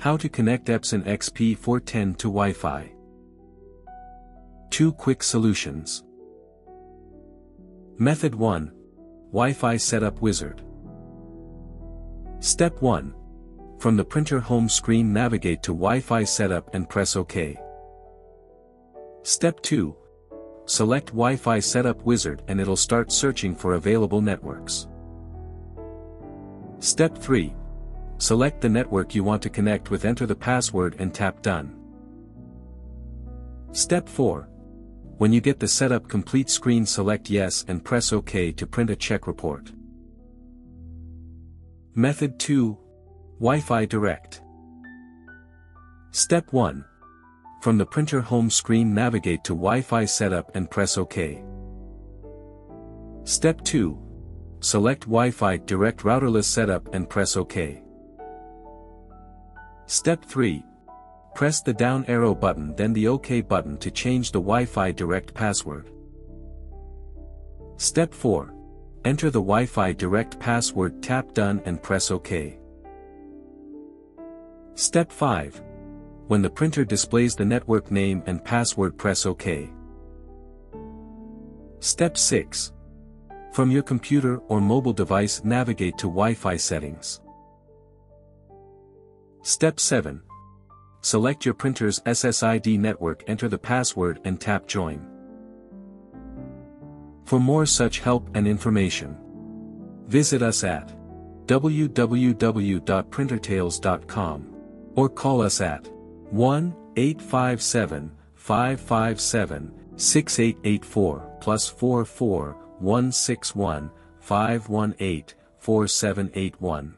How to connect Epson XP410 to Wi-Fi. Two quick solutions. Method 1. Wi-Fi Setup Wizard. Step 1. From the printer home screen navigate to Wi-Fi setup and press OK. Step 2. Select Wi-Fi Setup Wizard and it'll start searching for available networks. Step 3. Select the network you want to connect with enter the password and tap Done. Step 4. When you get the setup complete screen select Yes and press OK to print a check report. Method 2. Wi-Fi Direct. Step 1. From the printer home screen navigate to Wi-Fi setup and press OK. Step 2. Select Wi-Fi Direct routerless setup and press OK. Step 3. Press the down arrow button then the OK button to change the Wi-Fi Direct password. Step 4. Enter the Wi-Fi Direct password tap Done and press OK. Step 5. When the printer displays the network name and password press OK. Step 6. From your computer or mobile device navigate to Wi-Fi settings. Step 7. Select your printer's SSID network enter the password and tap Join. For more such help and information, visit us at www.printertales.com or call us at 1-857-557-6884 plus 44 161 518 4781.